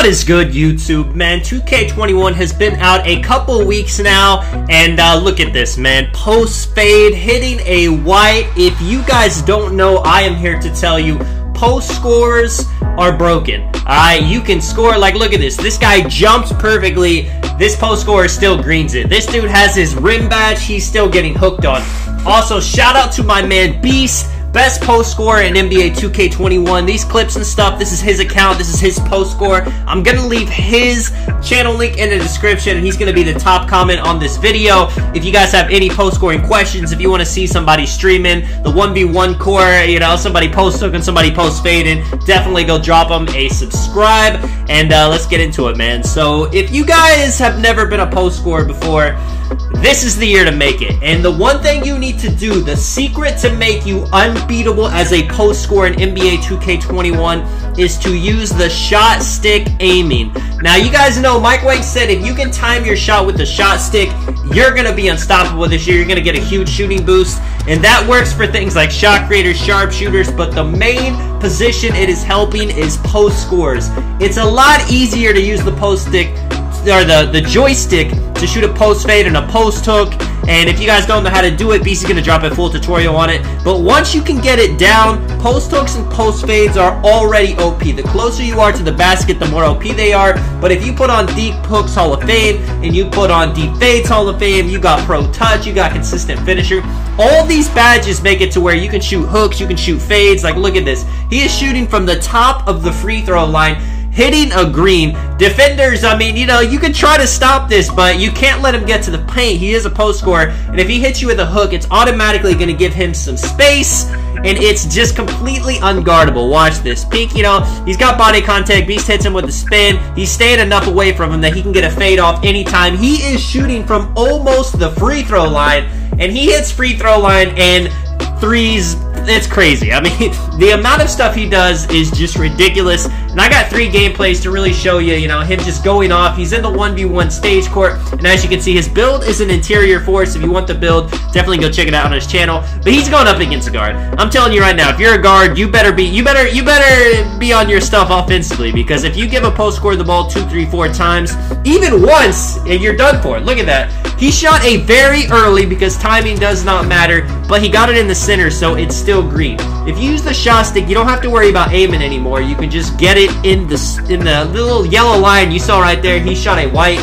What is good, YouTube, man? 2K21 has been out a couple weeks now, and uh, look at this, man. Post fade hitting a white. If you guys don't know, I am here to tell you post scores are broken. Alright, you can score, like, look at this. This guy jumps perfectly. This post scorer still greens it. This dude has his rim badge, he's still getting hooked on. Also, shout out to my man Beast. Best post scorer in NBA 2K21. These clips and stuff, this is his account, this is his post score. I'm gonna leave his channel link in the description, and he's gonna be the top comment on this video. If you guys have any post scoring questions, if you wanna see somebody streaming the 1v1 core, you know, somebody post hooking, somebody post fading, definitely go drop them a subscribe, and uh, let's get into it, man. So, if you guys have never been a post scorer before, this is the year to make it. And the one thing you need to do, the secret to make you unbeatable as a post scorer in NBA 2K21 is to use the shot stick aiming. Now, you guys know Mike Wang said if you can time your shot with the shot stick, you're going to be unstoppable this year. You're going to get a huge shooting boost. And that works for things like shot creators, sharpshooters, but the main position it is helping is post scores. It's a lot easier to use the post stick or the, the joystick to shoot a post fade and a post hook. And if you guys don't know how to do it, BC's going to drop a full tutorial on it. But once you can get it down, post hooks and post fades are already OP. The closer you are to the basket, the more OP they are. But if you put on Deep Hooks Hall of Fame and you put on Deep Fades Hall of Fame, you got Pro Touch, you got Consistent Finisher. All these badges make it to where you can shoot hooks, you can shoot fades. Like, look at this. He is shooting from the top of the free throw line hitting a green. Defenders, I mean, you know, you can try to stop this, but you can't let him get to the paint. He is a post scorer, and if he hits you with a hook, it's automatically going to give him some space, and it's just completely unguardable. Watch this. Peek, you know, he's got body contact. Beast hits him with a spin. He's staying enough away from him that he can get a fade off anytime. He is shooting from almost the free throw line, and he hits free throw line and threes it's crazy. I mean, the amount of stuff he does is just ridiculous. And I got three gameplays to really show you, you know, him just going off. He's in the 1v1 stage court. And as you can see, his build is an interior force. If you want the build, definitely go check it out on his channel. But he's going up against a guard. I'm telling you right now, if you're a guard, you better be you better you better be on your stuff offensively. Because if you give a post score the ball two, three, four times, even once, and you're done for. Look at that. He shot a very early because timing does not matter, but he got it in the center, so it's still green. If you use the shot stick, you don't have to worry about aiming anymore. You can just get it in the in the little yellow line you saw right there. He shot a white.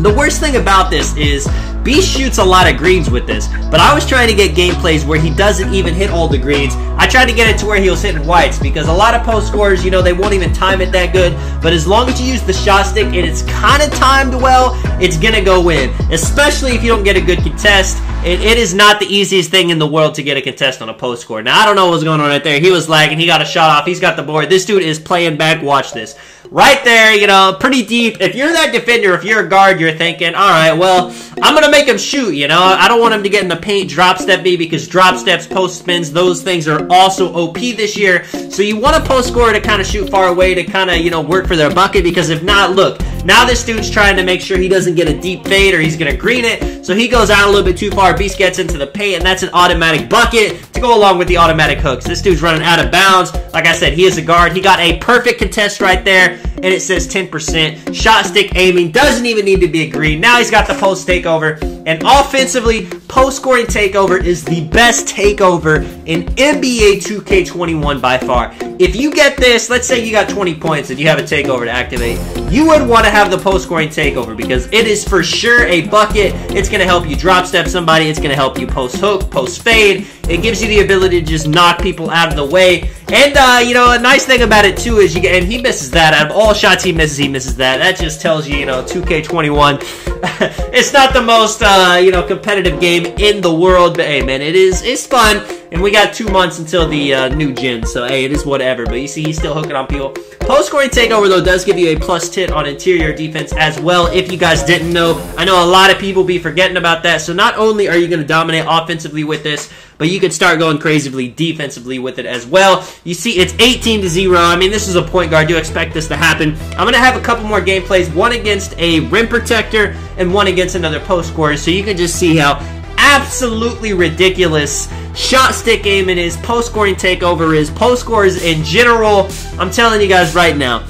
The worst thing about this is Beast shoots a lot of greens with this, but I was trying to get gameplays where he doesn't even hit all the greens. I tried to get it to where he was hitting whites because a lot of post scores, you know, they won't even time it that good. But as long as you use the shot stick and it's kind of timed well, it's gonna go in. Especially if you don't get a good contest. It, it is not the easiest thing in the world to get a contest on a post score. Now I don't know what's going on right there. He was lagging. He got a shot off. He's got the board. This dude is playing back. Watch this right there, you know, pretty deep. If you're that defender, if you're a guard, you're thinking, all right, well, I'm going to make him shoot, you know. I don't want him to get in the paint, drop step me, because drop steps, post spins, those things are also OP this year. So you want a post scorer to kind of shoot far away to kind of, you know, work for their bucket, because if not, look, now this dude's trying to make sure he doesn't get a deep fade or he's going to green it. So he goes out a little bit too far. Beast gets into the paint, and that's an automatic bucket to go along with the automatic hooks. This dude's running out of bounds. Like I said, he is a guard. He got a perfect contest right there, and it says 10%. Shot stick aiming doesn't even need to be a green. Now he's got the post takeover. And offensively, post scoring takeover is the best takeover in NBA 2K21 by far. If you get this, let's say you got 20 points and you have a takeover to activate, you would want to have the post scoring takeover because it is for sure a bucket. It's going to help you drop step somebody, it's going to help you post hook, post fade. It gives you the ability to just knock people out of the way. And, uh, you know, a nice thing about it, too, is you get, and he misses that. Out of all shots he misses, he misses that. That just tells you, you know, 2K21, it's not the most, uh, you know, competitive game in the world, but hey, man, it is, it's fun. And we got two months until the uh, new gen, so hey, it is whatever. But you see, he's still hooking on people. Post scoring takeover, though, does give you a plus tit on interior defense as well, if you guys didn't know. I know a lot of people be forgetting about that. So not only are you going to dominate offensively with this, but you can start going crazily defensively with it as well. You see, it's 18 to 0. I mean, this is a point guard. Do you expect this to happen. I'm going to have a couple more gameplays, one against a rim protector and one against another post scorer, so you can just see how absolutely ridiculous shot stick aiming is, post scoring takeover is, post scores in general. I'm telling you guys right now.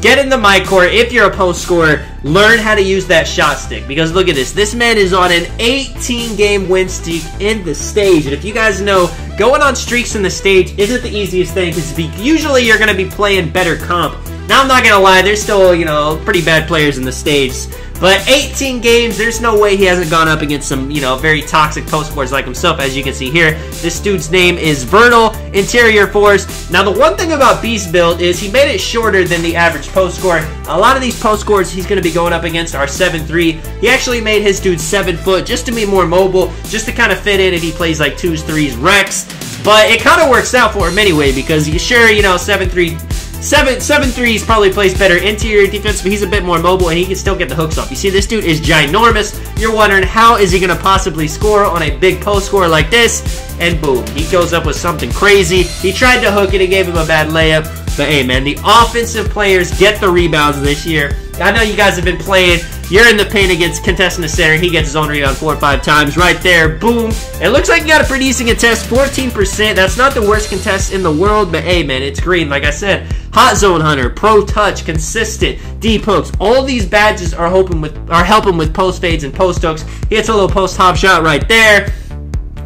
Get in the my court if you're a post scorer. Learn how to use that shot stick because look at this. This man is on an 18 game win streak in the stage. And if you guys know, going on streaks in the stage isn't the easiest thing because usually you're going to be playing better comp. Now, I'm not to lie, there's still, you know, pretty bad players in the stage. But 18 games, there's no way he hasn't gone up against some, you know, very toxic post scorers like himself, as you can see here. This dude's name is Vernal Interior Force. Now, the one thing about Beast Build is he made it shorter than the average post score. A lot of these post scores he's going to be going up against are 7-3. He actually made his dude 7 foot just to be more mobile, just to kind of fit in if he plays like 2s, 3s, Rex. But it kind of works out for him anyway because sure, you know, 7'3", Seven seven threes probably plays better interior defense, but he's a bit more mobile and he can still get the hooks off. You see, this dude is ginormous. You're wondering how is he going to possibly score on a big post score like this? And boom, he goes up with something crazy. He tried to hook it, it gave him a bad layup. But hey, man, the offensive players get the rebounds this year. I know you guys have been playing you're in the paint against contestant center. He gets his own rebound four or five times. Right there. Boom. It looks like you got a pretty decent contest. 14%. That's not the worst contest in the world, but hey, man, it's green. Like I said, hot zone hunter, pro touch, consistent, deep hooks. All these badges are hoping with are helping with post fades and post hooks. He hits a little post hop shot right there.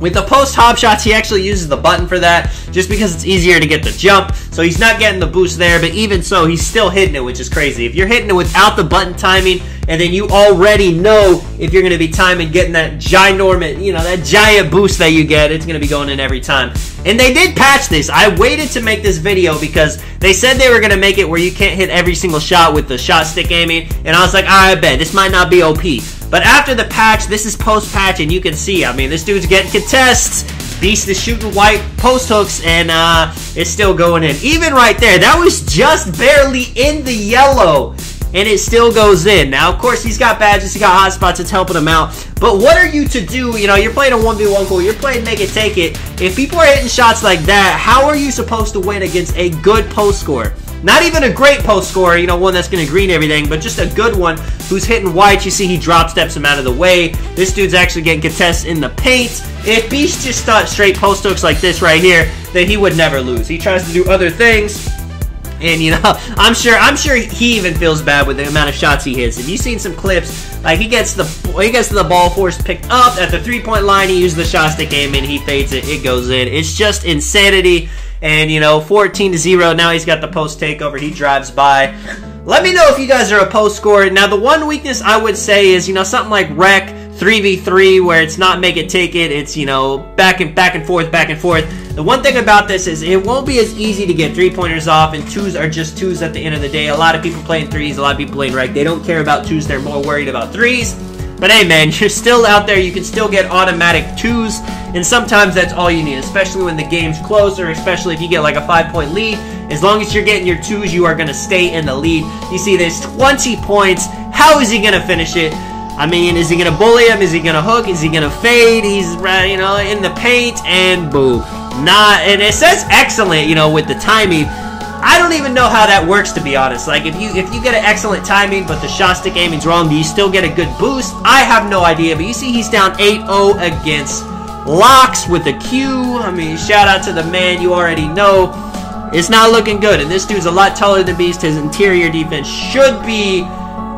With the post hop shots, he actually uses the button for that just because it's easier to get the jump. So he's not getting the boost there, but even so, he's still hitting it, which is crazy. If you're hitting it without the button timing, and then you already know if you're going to be timing getting that ginormous, you know, that giant boost that you get, it's going to be going in every time. And they did patch this. I waited to make this video because they said they were going to make it where you can't hit every single shot with the shot stick aiming, and I was like, I bet this might not be OP. But after the patch, this is post-patch, and you can see, I mean, this dude's getting contests. Beast is shooting white post hooks, and uh, it's still going in. Even right there, that was just barely in the yellow and it still goes in. Now, of course, he's got badges, he got hot spots, it's helping him out. But what are you to do? You know, you're playing a 1v1 goal, you're playing make it, take it. If people are hitting shots like that, how are you supposed to win against a good post score? Not even a great post scorer, you know, one that's going to green everything, but just a good one who's hitting white. You see he drop steps him out of the way. This dude's actually getting contests in the paint. If Beast just thought straight post hooks like this right here, then he would never lose. He tries to do other things. And you know, I'm sure I'm sure he even feels bad with the amount of shots he hits. If you've seen some clips, like he gets the he gets the ball force picked up at the three point line, he uses the shots stick aim and he fades it, it goes in. It's just insanity. And, you know, 14 to 0. Now he's got the post takeover. He drives by. Let me know if you guys are a post scorer. Now, the one weakness I would say is, you know, something like Rec 3v3 where it's not make it take it. It's, you know, back and back and forth, back and forth. The one thing about this is it won't be as easy to get three pointers off, and twos are just twos at the end of the day. A lot of people playing threes, a lot of people playing Rec. They don't care about twos, they're more worried about threes. But hey, man, you're still out there. You can still get automatic twos, and sometimes that's all you need, especially when the game's closer, especially if you get like a five point lead. As long as you're getting your twos, you are going to stay in the lead. You see, there's 20 points. How is he going to finish it? I mean, is he going to bully him? Is he going to hook? Is he going to fade? He's, right, you know, in the paint, and boom. Not, and it says excellent, you know, with the timing. I don't even know how that works to be honest. Like if you if you get an excellent timing but the shot stick aiming's wrong, do you still get a good boost? I have no idea, but you see he's down 8-0 against Locks with a Q. I mean, shout out to the man you already know. It's not looking good, and this dude's a lot taller than Beast. His interior defense should be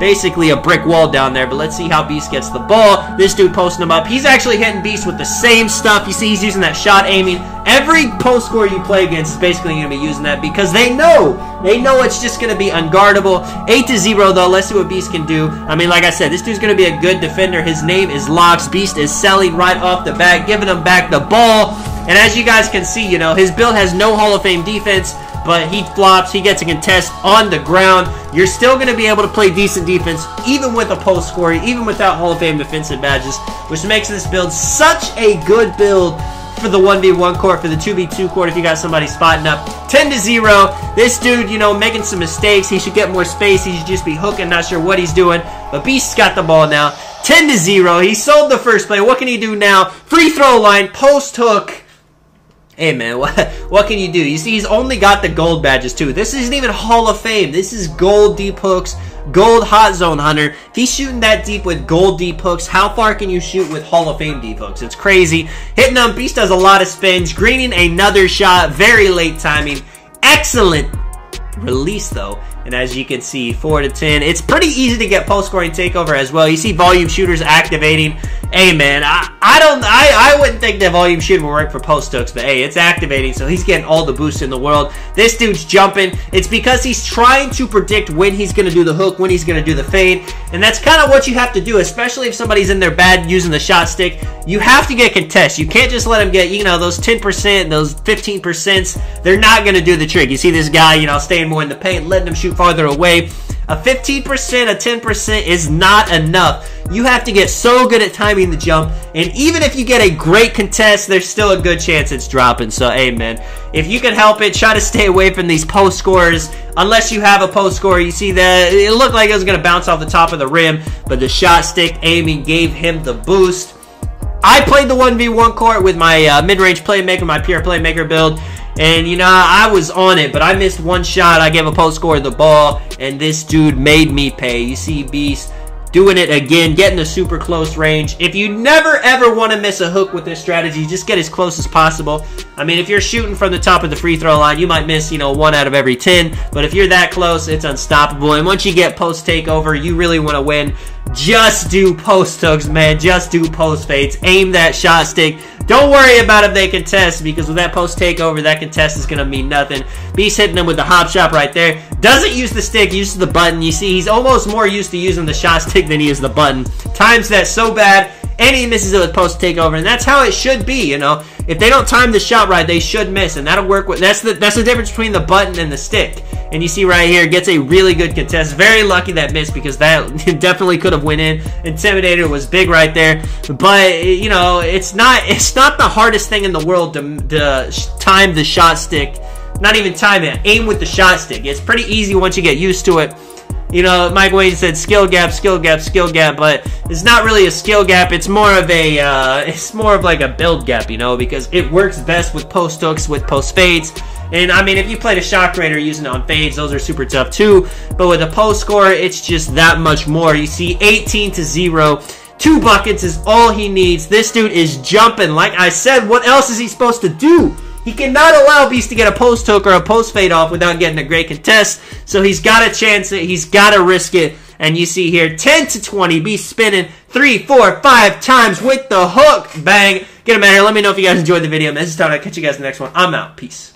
basically a brick wall down there. But let's see how Beast gets the ball. This dude posting him up. He's actually hitting Beast with the same stuff. You see he's using that shot aiming. Every post score you play against is basically going to be using that because they know. They know it's just going to be unguardable. 8 to 0 though. Let's see what Beast can do. I mean, like I said, this dude's going to be a good defender. His name is Locks. Beast is selling right off the bat, giving him back the ball. And as you guys can see, you know, his build has no Hall of Fame defense but he flops. He gets a contest on the ground. You're still going to be able to play decent defense, even with a post score, even without Hall of Fame defensive badges, which makes this build such a good build for the 1v1 court, for the 2v2 court if you got somebody spotting up. 10 to 0. This dude, you know, making some mistakes. He should get more space. He should just be hooking. Not sure what he's doing. But Beast's got the ball now. 10 to 0. He sold the first play. What can he do now? Free throw line, post hook. Hey man, what, what can you do? You see, he's only got the gold badges too. This isn't even Hall of Fame. This is gold deep hooks, gold hot zone hunter. If he's shooting that deep with gold deep hooks, how far can you shoot with Hall of Fame deep hooks? It's crazy. Hitting them, Beast does a lot of spins, greening another shot, very late timing. Excellent release though. And as you can see, 4 to 10. It's pretty easy to get post scoring takeover as well. You see volume shooters activating. Hey man, I, I don't I, I wouldn't think that volume shooter would work for post hooks, but hey, it's activating, so he's getting all the boosts in the world. This dude's jumping. It's because he's trying to predict when he's gonna do the hook, when he's gonna do the fade. And that's kind of what you have to do, especially if somebody's in their bad using the shot stick. You have to get contest. You can't just let them get, you know, those 10%, those 15%. They're not gonna do the trick. You see this guy, you know, staying more in the paint, letting him shoot farther away. A 15%, a 10% is not enough. You have to get so good at timing the jump, and even if you get a great contest, there's still a good chance it's dropping. So, hey, man, if you can help it, try to stay away from these post scores. Unless you have a post score, you see that it looked like it was going to bounce off the top of the rim, but the shot stick aiming gave him the boost. I played the 1v1 court with my uh, mid range playmaker, my pure playmaker build. And you know, I was on it, but I missed one shot. I gave a post score the ball, and this dude made me pay. You see, Beast doing it again, getting the super close range. If you never ever want to miss a hook with this strategy, just get as close as possible. I mean, if you're shooting from the top of the free throw line, you might miss, you know, one out of every 10. But if you're that close, it's unstoppable. And once you get post takeover, you really want to win. Just do post hooks, man. Just do post fades. Aim that shot stick. Don't worry about if they contest because with that post takeover, that contest is going to mean nothing. Beast hitting them with the hop shot right there. Doesn't use the stick, uses the button. You see, he's almost more used to using the shot stick than he is the button. Times that so bad, and he misses it with post takeover, and that's how it should be. You know, if they don't time the shot right, they should miss, and that'll work with. That's the that's the difference between the button and the stick. And you see right here, gets a really good contest. Very lucky that missed because that definitely could have went in. Intimidator was big right there, but you know, it's not it's not the hardest thing in the world to, to time the shot stick. Not even time it, aim with the shot stick. It's pretty easy once you get used to it. You know, Mike Wang said skill gap, skill gap, skill gap, but it's not really a skill gap. It's more of a, uh, it's more of like a build gap, you know, because it works best with post hooks, with post fades. And I mean, if you played a shot creator using it on fades, those are super tough too. But with a post score, it's just that much more. You see 18 to 0. Two buckets is all he needs. This dude is jumping. Like I said, what else is he supposed to do? He cannot allow Beast to get a post hook or a post fade off without getting a great contest. So he's got to chance. He's got to risk it. And you see here, 10 to 20, Beast spinning three, four, five times with the hook. Bang. Get him out here. Let me know if you guys enjoyed the video. This is Tony. I'll catch you guys in the next one. I'm out. Peace.